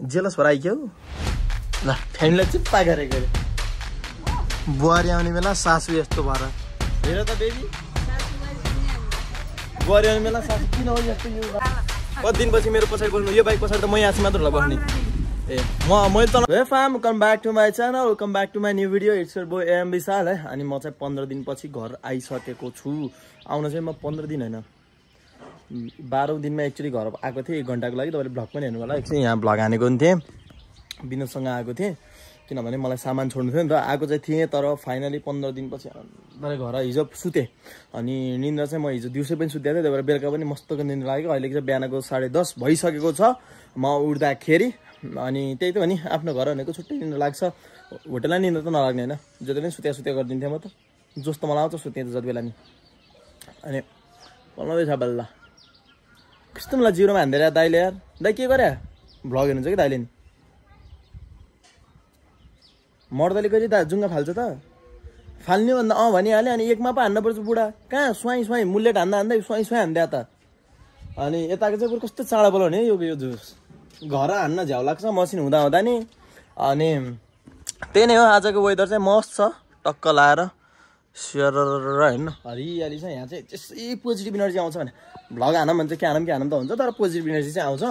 Jealous भएर आइक्यो ल फ्यामिलीलाई चिप्पा गरेको अरे। बुहारी आउने बेला सासु यस्तो भएर। हेर त बेबी। बुहारी आउने बेला सासु किन हो यस्तो यो? कति दिनपछि मेरो पछाडि बस्नु? यो बाइक पछाडि त म यहाँ मात्र होला बस्ने ए म मैले त hey fam come back to my channel welcome back to my new video it's your boy I'm Vishal है अनि म चाहिँ पन्ध्र दिनपछि घर आइसकेको छु। आउन चाहिँ म पन्ध्र दिन होइन? बाह्रौँ दिनमा एक्चुली घर आएको थिएँ एक घन्टाको लागि। तपाईँले भ्लग पनि हेर्नु होला। एकछिन यहाँ भ्लग हानेको पनि थिएँ। विनोदसँग आएको थिएँ। किनभने मलाई सामान छोड्नु थियो नि त। आएको चाहिँ थिएँ तर फाइनली पन्ध्र दिनपछि तर घर हिजो सुतेँ। अनि निन्द्रा चाहिँ म हिजो दिउँसै पनि सुतेको थिएँ। त्यही भएर बेलुका पनि मस्तको निन्द्रा लाग्यो अहिले चाहिँ बिहानको साढे दस भइसकेको छ। म उठ्दाखेरि अनि त्यही त हो नि। आफ्नो घर भनेको छुट्टै निन्द्रा लाग्छ। होटेललाई निन्द्रा त नलाग्ने होइन। जति पनि सुत्या सुत्या गरिदिन्थेँ म त। जस्तो मलाई आउँछ सुतेँ त जति बेला नि। अनि पलाउँदैछ बल्ल। कस्तो मलाई जिरोमा हान्दै दाइले यार? दाइ के गरे भ्लग हेर्नुहुन्छ कि दाइले नि? मर्दले कहिले दा जुङ्गा फाल्छ त? फाल्ने भन्दा अँ भनिहाल्यो अनि एकमा पो हान्नुपर्छ बुढा। कहाँ स्वाई स्वाई मुल्लेट हान्दा हान्दै स्वाई स्वाई हान्दै त अनि यताको चाहिँ बरु कस्तो चाँडो बोलाउने यो यो जुस। घर हान्न झ्याउ लाग्छ मसिन हुँदा हुँदा नि। अनि त्यही नै हो आजको वेदर चाहिँ मस्त छ। टक्क लाएर। स्यार होइन हरियाली छ यहाँ चाहिँ त्यसै पोजिटिभ इनर्जी आउँछ भने। भ्लग हान भने के हानौँ के हानौँ त हुन्छ तर पोजिटिभ इनर्जी चाहिँ आउँछ।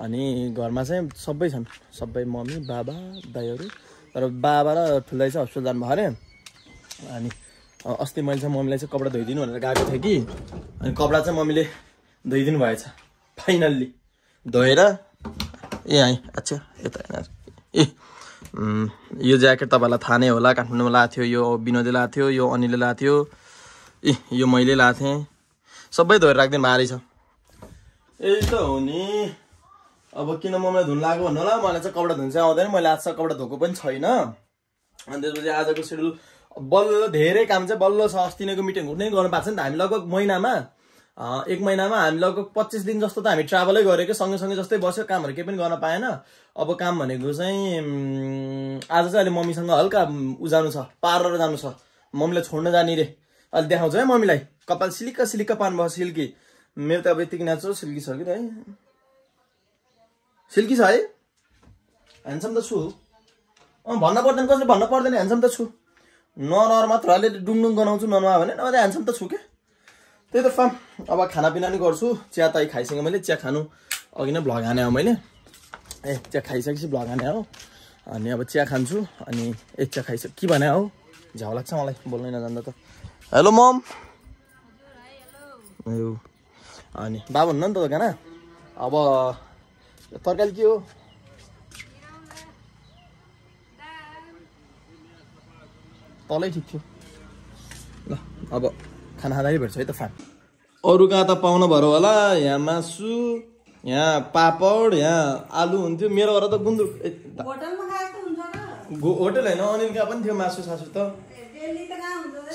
अनि घरमा चाहिँ सबै छन्। सबै मम्मी बाबा दाईहरू तर बाबा र ठुलै चाहिँ हस्पिटल जानुभयो अरे। अनि अस्ति मैले चाहिँ मम्मीलाई चाहिँ कपडा धोइदिनु भनेर गएको थिएँ कि अनि कपडा चाहिँ मम्मीले धोइदिनु भएछ। फाइनल्ली धोएर ए है अच्छा यता ए यो ज्याकेट तपाईँलाई थाहा नै होला काठमाडौँमा लाएको थियो यो विनोदले लाएको थियो यो अनिलले लाएको थियो ए यो मैले लाएको थिएँ। सबै धोएर राखिदिनु भारी छ। यही त हो नि। अब किन मम्मीलाई धुन लाग्यो भन्नु होला? मलाई चाहिँ कपडा धुन चाहिँ आउँदैन। मैले आजसम्म कपडा धोएको पनि छैन। अनि त्यसपछि आजको सेड्युल बल्ल धेरै काम चाहिँ बल्ल छ। अस्ति नैको मिटिङ नै गर्नु पाएको छ नि त। हामी लगभग महिनामा एक महिनामा हामी लगभग पच्चिस दिन जस्तो त हामी ट्राभलै गरेको सँगसँगै जस्तै बस्यो। कामहरू केही पनि गर्न पाएन। अब काम भनेको चाहिँ आज चाहिँ अहिले मम्मीसँग हल्का उजानु छ। पारेर जानु छ। मम्मीलाई छोड्न जाने रे। अहिले देखाउँछ है मम्मीलाई। कपाल सिलिक्क सिलिक्क पार्नुभयो सिल्की। मेरो त अब यतिकै नेचुरल सिल्की छ कि है? सिल्की छ है? ह्यान्डसम त छु। अँ भन्न पर्दैन कसले भन्न पर्दैन ह्यान्डसम त छु। ननर मात्र अलिअलि डुङडुङ गनाउँछु ननुहा भने नभए ह्यान्डसम त छु क्या। त्यही त फाम अब खानापिना पनि गर्छु। चिया त खाइसकेँ मैले चिया खानु अघि नै भ्लग हाने हो मैले। ए चिया खाइसकेपछि भ्लग हाने हो। अनि अब चिया खान्छु अनि ए चिया खाइसक के भने हो? झ्याउ लाग्छ मलाई बोल्नै नजान्दा त। हेलो मम यो अनि। बाबा हुन्न नि त खाना? अब तरकारी के हो? तलै ठिक थियो। ल अब खाना खाँदाखेरि भेट्छ है त फान अरू कहाँ त पाउनु भएर होला? यहाँ मासु यहाँ पापड यहाँ आलु हुन्थ्यो। मेरो घर त गुन्द्रुक। होटल होइन अनिल कहाँ पनि थियो मासु सासु त।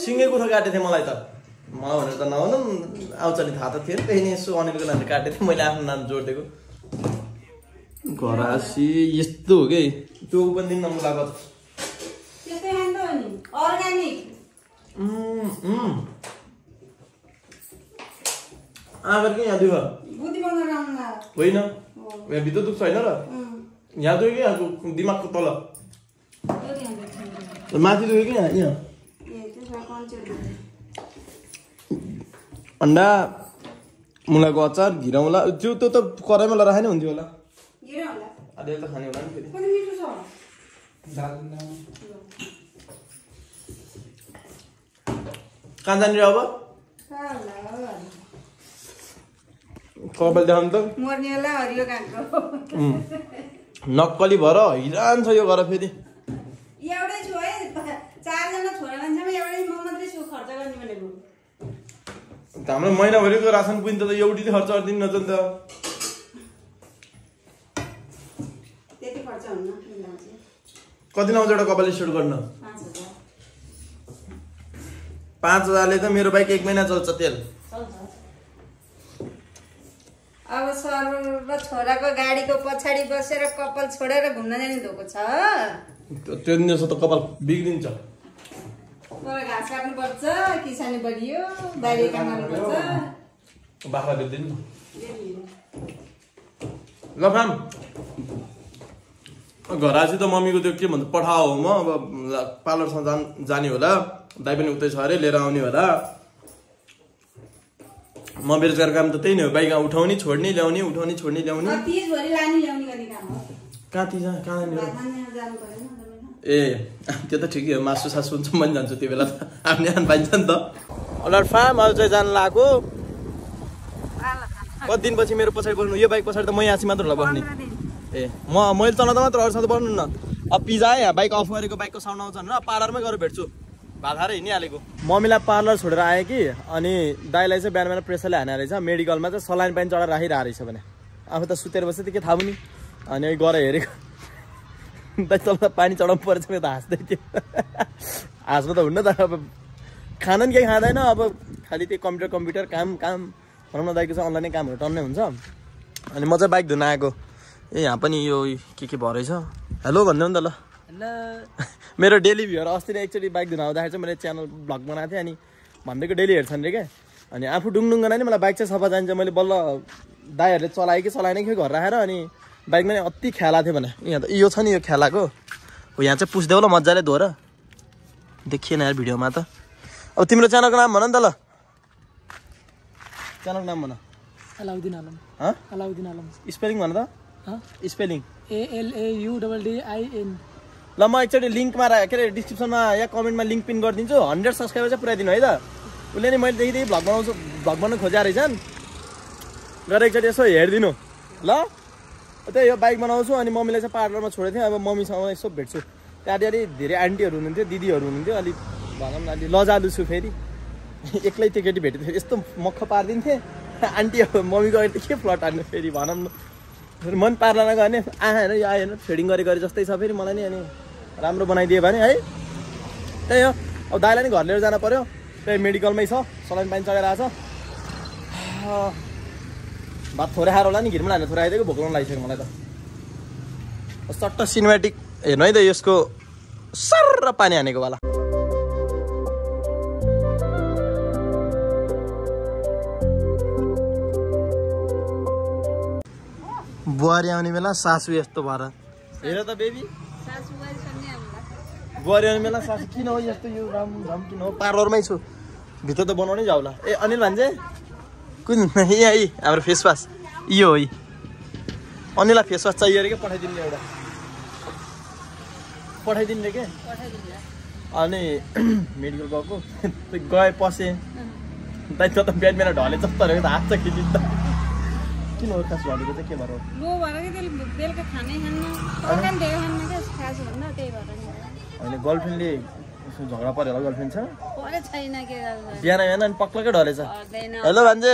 सिँगै कुखुरा काटेको थिएँ मलाई त। मलाई भनेर त नहुनु आउँछ नि थाहा त थियो नि त्यही नै यसो अनिलको नाम काटेको थिएँ मैले आफ्नो नाम जोडिदिएको। घरासी यस्तो हो कि? त्यो पनि दिन नमुलाएको आँगर कि यहाँ दुख होइन? यहाँ भित्र दुख्छ होइन र? यहाँ दुख्यो कि यहाँको दिमागको तल? माथि दुख्यो कि यहाँ यहाँ? अन्डा मुलाको अचार घिराउला त्यो त्यो त कराईमा लगाएर नै हुन्थ्यो होला। अलिअलि त खाने होला नि फेरि। कहाँ जाने अब कपाल देखाउनु त. नक्कली भएर हैरान छ यो घर फेरि। एउटै छु है। चारजना छोरा मान्छेमा एउटै म मात्रै छु खर्च गर्ने भनेको। हाम्रो महिनाभरिको रासन पुग्छ त एउटी खर्च गरिदिनु न त नि त। कति आउँछ एउटा कपाल स्टोर गर्न? पाँच हजार। पाँच हजारले त मेरो बाइक एक महिना चल्छ तेल। अब सर र छोराको गाडीको पछाडि बसेर कपाल छोडेर घुम्न जाने धोको छ त्यो जस्तो त कपाल बिग्रिन्छ। घाँस काट्नु पर्छ किसानी बढियो बारी काम गर्नुपर्छ बाख्रा बेच्दैन। ल फाम घर आएपछि त मम्मीको त्यो के भन्छ पठाओ म अब पार्लरसँग जान जाने होला। दाइ पनि उतै छ अरे लिएर आउने होला। म बेरोजगार काम त त्यही नै हो बाइक उठाउने छोड्ने ल्याउने उठाउने छोड्ने ल्याउने। तिजभरि लाने ल्याउने गर्ने काम हो। कहाँ ती जा कहाँ ए त्यो त ठिकै हो मासु सासु हुन्छ म पनि जान्छु त्यो बेला त आफ्नै आन पाइन्छ नि त अलर फार्म चाहिँ जानु खाना। कति दिनपछि मेरो पछाडि बस्नु यो बाइक पछाडि त म यहाँ मात्र होला बस्ने। ए म मैले चलाउँदा मात्र अरूसँग बस्नु न अब पिज्जा आयो बाइक अफ गरेको बाइकको साउन्ड आउँछ भनेर पार्लरमै गएर भेट्छु भाधार हिँडिहालेको मम्मीलाई पार्लर छोडेर आएँ कि अनि दाइलाई चाहिँ बिहान बिहान प्रेसरले हाने रहेछ मेडिकलमा चाहिँ सलाइन पानी चढाएर राखिरहेको रहेछ भने आफू त सुतेर बस्छ त्यो के थाहा पनि अनि गएर हेरेको दाइ तल पानी चढाउनु पर्छ मेरो त हाँस्दै थियो। हाँस्नु त हुन्न त अब खाना पनि केही खाँदैन अब खालि त्यो कम्प्युटर कम्प्युटर काम काम भनौँ न दाइको चाहिँ अनलाइनै कामहरू टन्नै हुन्छ। अनि म चाहिँ बाइक धुन आएको। ए यहाँ पनि यो के के भएछ हेलो भनिदेऊ नि त ल। मेरो डेली भ्यूहरू अस्ति नै एकचोटि बाइक धुन आउँदाखेरि चाहिँ मैले च्यानल भ्लग बनाएको थिएँ अनि भनिदिएको डेली हेर्छन् रे क्या। अनि आफू डुङडुङ्ग नै मलाई बाइक चाहिँ सफा जान्छ मैले बल्ल दाइहरूले चलाएँ कि चलाएन कि घर राखेर अनि बाइकमा नि अति ख्याला थियो भने। यहाँ त यो छ नि यो ख्यालाको। हो यहाँ चाहिँ पुछ्देऊ ल मजाले धोएर देखिएन यार भिडियोमा त। अब तिम्रो च्यानलको नाम भन नि त ल। च्यानलको नाम भन। अलाउद्दिन आलम। हँ? अलाउद्दिन आलम। स्पेलिङ भन त। हाँ? Spelling. A L A U double D I N ल म एकचोटि लिङ्कमा के अरे डिस्क्रिप्सनमा या कमेन्टमा लिङ्क पिन गरिदिन्छु। हन्ड्रेड सब्सक्राइबर चाहिँ पुऱ्याइदिनु है त। उसले नि मैले देखि भ्लग बनाउँछु भ्लग बनाउनु खोजेको रहेछन्। गएर एकचोटि यसो हेरिदिनु। ल? त्यही हो बाइक बनाउँछु अनि मम्मीलाई चाहिँ पार्लरमा छोडेको थिएँ। अब मम्मीसँग यसो भेट्छु। त्यहाँ अलि धेरै आन्टीहरू हुनुहुन्थ्यो दिदीहरू हुनुहुन्थ्यो अलिक भनौँ न अलि लजालु छु फेरि। एक्लै त्यो केटी भेटेको यस्तो मक्ख पारिदिन्थेँ। आन्टीहरू मम्मीको अहिले के फ्लट हान्नु फेरि भनौँ न। मन पार्न गर्ने आएन यो आएन थ्रेडिङ गरे गरे जस्तै छ फेरि मलाई नि अनि राम्रो बनाइदियो भने है? त्यही हो। अब दाइलाई नि घर लिएर जानु पऱ्यो त्यही मेडिकलमै छ सलाइन पानी चढाइरहेको छ। भात थोरै खाएर होला नि घिरमा हालेर थोरै आइदिएको भोक लाउनु लागिसक्यो मलाई त सट्ट सिनेमेटिक हेर्नु है त यसको सर्र पानी हानेको वाला बुहारी आउने बेला सासु यस्तो भएर हेर त बेबी सासु बुहारी आउने बेला सासु किन हो यस्तो यो राम राम किन हो पार्लरमै छु भित्र त बनाउनै जाउला ए अनिल भान्जे कुन ए यी हाम्रो फेस वास। यो हो। यी अनिललाई फेस वास चाहियो अरे क्या? पठाइदिनु एउटा। पठाइदिनु के। अनि मेडिकल गएको। गए पसेँ दाइ त बिहान बिहान ढले जस्तो रहेको त हात चाहिँ खिचिन् त। किन हो खास ढलेको चाहिँ के भएर होइन गर्लफ्रेन्डले झगडा होला गर्लफ्रेन्ड छ। बिहान बिहान अनि पक्लकै ढलेछ हेलो भान्जे।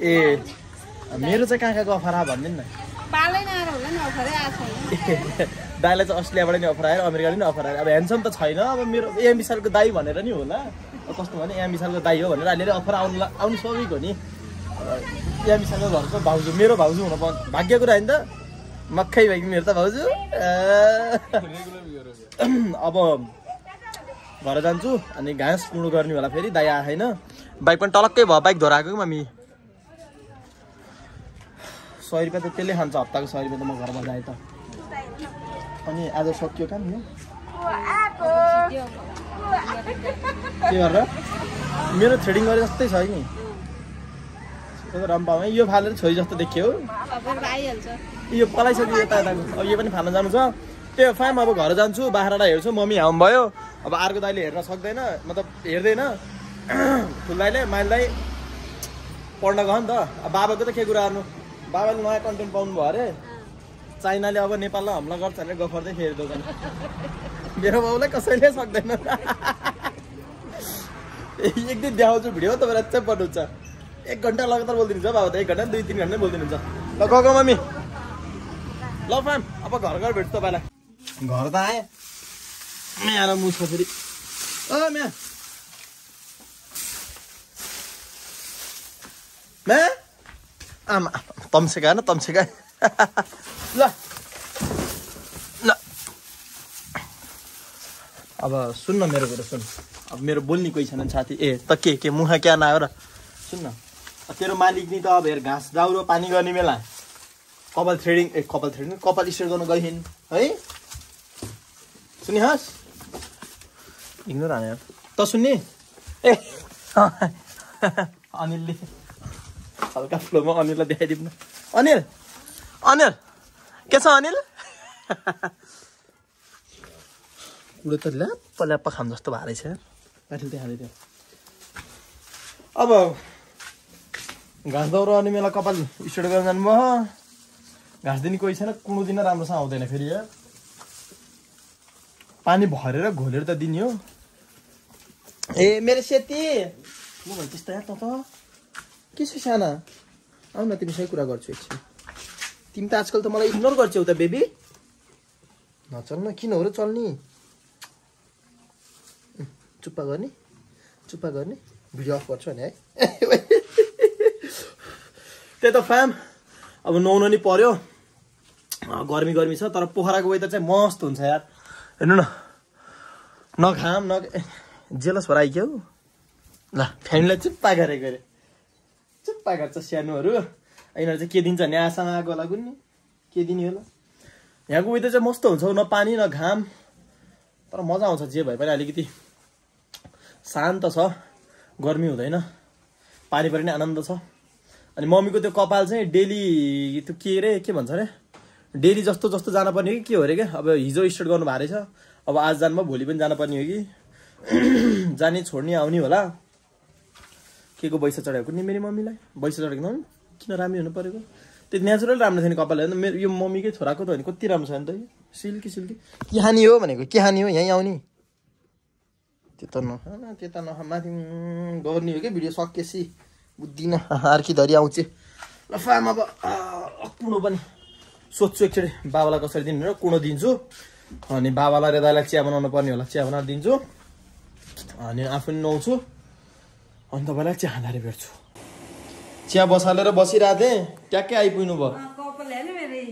ए मेरो चाहिँ कहाँ कहाँको अफर आयो भनिदिनु न दाइलाई चाहिँ अस्ट्रेलियाबाट नि अफर आयो अमेरिकाले नि अफर आयो। अब ह्यान्डसम त छैन अब मेरो एम विशालको दाई भनेर नि होला। कस्तो भने एम विशालको दाई हो भनेर अहिले अफर आउनु आउनु स्वाभाविक हो नि एम विशालको घरको भाउजू मेरो भाउजू हुन भाग्य कुरा होइन त। मक्खै भयो मेरो त भाउजू अब घर जान्छु अनि घाँस पुँडो गर्ने होला फेरि दाई आएको छैन बाइक पनि टलक्कै भयो बाइक धराएको कि मम्मी? सय रुपियाँ त त्यसले खान्छ हप्ताको सय रुपियाँ त म घरमा जाएँ त। अनि आज सकियो काम यो के गरेर? मेरो थ्रेडिङ गरे जस्तै छ नि? रम्पामै। यो फालेर छोरी जस्तो देखियो। यो पलाइसक्यो यता यताको अब यो पनि फाल्न जानु छ त्यो फार्म अब घर जान्छु बाख्राटा हेर्छु मम्मी हाम भयो। अब अर्को दाइले हेर्न सक्दैन मतलब हेर्दैन। ठुल दाइले माइल दाइ पढ्न गयो नि त। अब बाबाको त के कुरा गर्नु? बाबाले नयाँ कन्टेन्ट पाउनु भयो अरे। चाइनाले अब नेपाललाई हमला गर्छ अरे गफर्दै फेरि दोकान। मेरो बाउलाई कसैले सक्दैन। एक दिन देखाउँछु भिडियो तपाईँलाई चाहिँ पठाउँछ एक घन्टा लगातार बोलिदिनुहुन्छ बाबा त। एक घन्टा दुई तिन घन्टा बोलिदिनुहुन्छ। ल गएको मम्मी। ल फ्याम अब घर घर भेट्छु तपाईँलाई घर त आएँ म्या र मुछ फेरि ओ म्या म्या आमा तम्सेका न तम्सेका ल ल अब सुन्न मेरो कुरो सुन अब मेरो बोल्ने कोही छैन साथी ए त के के मुखा क्या नआयो र सुन्न तेरो मालिक नि त अब हेर घाँस दाउरो पानी गर्ने बेला कपाल थ्रेडिङ ए कपाल थ्रेडिङ कपाल स्ट्रेट गर्नु गइन् है? सुनि हस् इग्नोर हाने त सुन्ने? ए अनिलले। हल्का फ्लोमा अनिललाई देखाइदिउँ न। अनिल! अनिल! के छ अनिल? कुरो त ल्याप्प ल्याप्प खाम जस्तो भएको रहेछ माथि देखाएको थियो अब घाँस दाउरो अनि मेला कपाल स्ट्रेट गर्न जानुभयो। घाँस दिने कोही छैन कुँडो दिन राम्रोसँग आउँदैन फेरि यार। पानी भरेर घोलेर त दिने हो। ए मेरो सेती। म भने त्यस्तो यार त त के छ साना? आऊ न तिमीसँग कुरा गर्छु एकछिन। तिमी त आजकल त मलाई इग्नोर गर्छौ त बेबी। नचल्न किन हो र चल्ने? चुप्पा गर्ने चुप्पा गर्ने। भिडियो अफ गर्छु भने है। त्यही त फ्याम। अब नुहाउनु नि पर्यो। गर्मी गर्मी छ तर पोखराको वेदर चाहिँ मस्त हुन्छ यार। हेर्नु न न न जेलस भएर आइक्यौ ल फ्यामिलीलाई चुप्पा गरेको अरे चुप्पा गर्छ सानोहरू। यिनीहरू चाहिँ के दिन्छ नि आसँग आएको होला कुन्नी के दिने होला? यहाँको वेदर चाहिँ मस्तो हुन्छ न पानी न घाम। तर मजा आउँछ जे भए पनि अलिकति। शान्त छ गर्मी हुँदैन। पानी परे नि आनन्द छ। अनि मम्मीको त्यो कपाल चाहिँ डेली त्यो के अरे के भन्छ अरे? डेली जस्तो जस्तो जानुपर्ने हो कि के हो अरे क्या अब हिजो स्टार्ट गर्नु भएको रहेछ अब आज जानुभयो भोलि पनि जानुपर्ने हो कि जाने छोड्ने आउने होला के को पैसा चढाएको नि मेरो मम्मीलाई पैसा चढेको न किन राम्रो हुनु परेको त्यो नेचुरल राम्रो छैन कपाल हेर्नु मेरो यो मम्मीकै छोराको त भने कति राम्रो छ नि त यो सिल्की सिल्की के हानी हो भनेको के हानी हो यहीँ आउने त्यो त नखा त्यो त नखा माथि गर्ने हो कि भिडियो सकेपछि बुझ्दिन अर्की आउँछ ल फाम अब कुँडो पनि सोध्छु एकचोटि बाबालाई कसरी दिनु र कुँडो दिन्छु। अनि बाबालाई र दाइलाई चिया बनाउनु पर्ने होला। चिया बनाएर दिन्छु। अनि आफू पनि नुहाउँछु। अनि तपाईँलाई चिया खाँदाखेरि भेट्छु। चिया बसालेर बसिरहेको थिएँ ट्याक्कै आइपुग्नु भयो।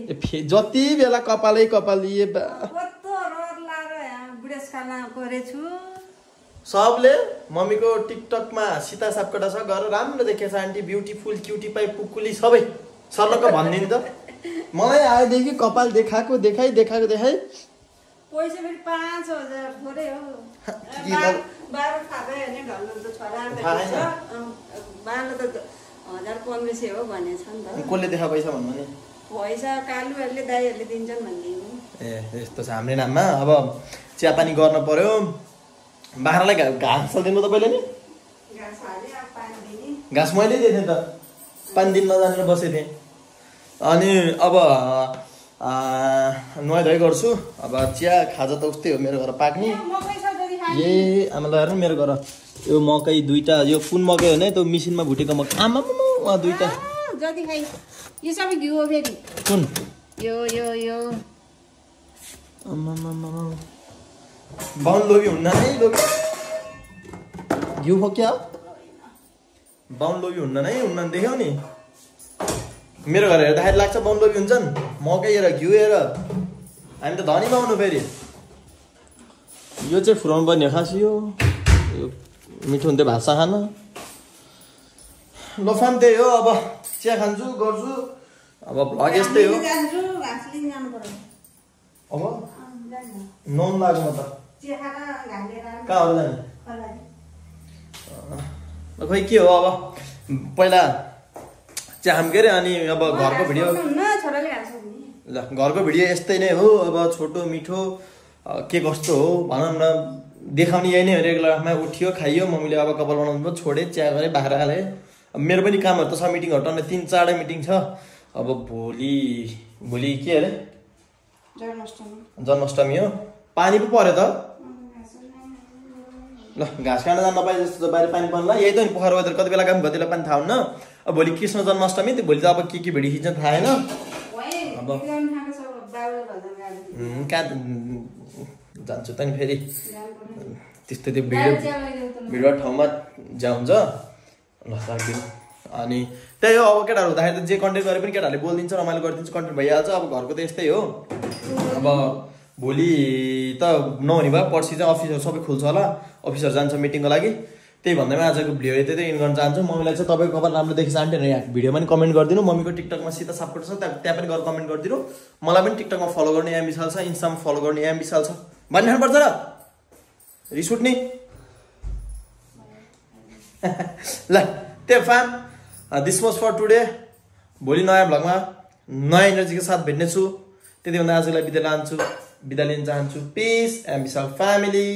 ए फे जति बेला कपालै कपाल ए बा। कस्तो रड लाएर यहाँ बुढेसकालमा गरेछु सबले मम्मीको टिकटकमा सीता सापकोटा छ गएर राम्रो देखेछ आन्टी ब्युटिफुल क्युटी पाइ पुकुली सबै। सर्लक्क भनिदिनु त। मलाई आएदेखि कपाल देखाएको देखाइ देखाएको देखाइ। पैसा फेरि पाँच हजार थोरै हो। के बाह्र बाह्र थाहा हेर्ने ढल्नु त छोरा थाहा छैन। बाह्र त हजार पन्ध्र सय हो भनेछ नि त। कसले देखा पैसा भन्नु नि पैसा कालुहरूले दाईहरूले दिन्छन् भनिदिनु ए यस्तो छ हाम्रो नाममा। अब चियापानी गर्न पर्यो। बाख्रालाई घाँस दिनु तपाईँले नि। घाँस पानी मैले दिएको थिएँ त। पाँच दिन नजानेर बसेको थिएँ। अनि अब नुहाइ गर्छु। अब चिया खाजा त उस्तै हो मेरो घर पाक्ने। ए आमालाई हेर्नु मेरो घर। यो मकै दुइटा यो कुन मकै हो नि त्यो मिसिनमा भुटेको मकै। आमा हो फेरि। कुन? यो यो यो। आमामामा। बाहुन लोभी हुन्न नै लोभी। घिउ हो क्या? बाहुन लोभी हुन्न नै हुन्न देख्यौ नि। मेरो घर हेर्दाखेरि लाग्छ लोभी हुन्छन् मकै हेर घिउ हेर। हामी त धनी पाउनु फेरि। यो चाहिँ फुराउनु पर्ने हो खास यो। यो मिठो हुन्थ्यो भाषा खान ल फाम त्यही हो अब चिया खान्छु गर्छु। अब भ्लग यस्तै हो। अब। नौन लाग्नु म त। कहाँ हो जाने खोइ के हो अब? पहिला चाहिँ हाम के अरे अनि अब घरको भिडियो। ल घरको भिडियो यस्तै नै हो अब छोटो मिठो के कस्तो हो भनौँ न देखाउने यही नै हो रेगुलरमा उठ्यो खाइयो मम्मीले अब कपाल बनाउनु भयो छोडेँ चिया गरेँ बाख्रा हालेँ अब मेरो पनि कामहरू त छ मिटिङहरू टन्नै तिन चारवटा मिटिङ छ अब भोलि भोलि के अरे जन्माष्टमी। जन्माष्टमी हो पानी पो पऱ्यो त। ल घाँस काट्न जान नपाए जस्तो त बाहिर पानी पर्ला। यही त नि पोखरा वेदर कति बेला काम कति बेला पानी थाहा हुन्न। अब भोलि कृष्ण जन्माष्टमी त भोलि त अब के के भिडियो खिच्न थाहा होइन। अब- कहाँ जान्छु त नि फेरि। त्यस्तो त्यो भिडियो। भिडियो ठाउँमा हुन्छ ल राखिदिनु अनि त्यही हो अब केटाहरू हुँदाखेरि त जे कन्टेन्ट गरे पनि केटाहरूले बोलिदिन्छ रमाइलो गरिदिन्छ। कन्टेन्ट भइहाल्छ। अब घरको त यस्तै हो। अब भोलि त नहुने भयो पर्सि चाहिँ अफिसहरू सबै खुल्छ होला। अफिसहरू जान्छ मिटिङको लागि। त्यही भन्दैमा आजको भिडियो यति इन गर्न चाहन्छु। मम्मीलाई चाहिँ तपाईँको खबर राम्रो देखिस आन्टी यहाँ भिडियोमा पनि कमेन्ट गरिदिनु। मम्मीको टिकटकमा सीता सापकोट छ त्यहाँ त्यहाँ पनि गएर कमेन्ट गरिदिनु। मलाई पनि टिकटकमा फलो गर्ने यहाँ विशाल छ इन्स्टामा फलो गर्ने यहाँ विशाल छ। भनिहाल्नुपर्छ र। रिस उठ्ने। ल त्यो fam this was for today भोलि नयाँ भ्लगमा नयाँ इनर्जीको साथ भेट्नेछु। त्यति भन्दा आजलाई बिदा लान्छु। बिदा लिन चाहन्छु पिस एन्ड विशाल फ्यामिली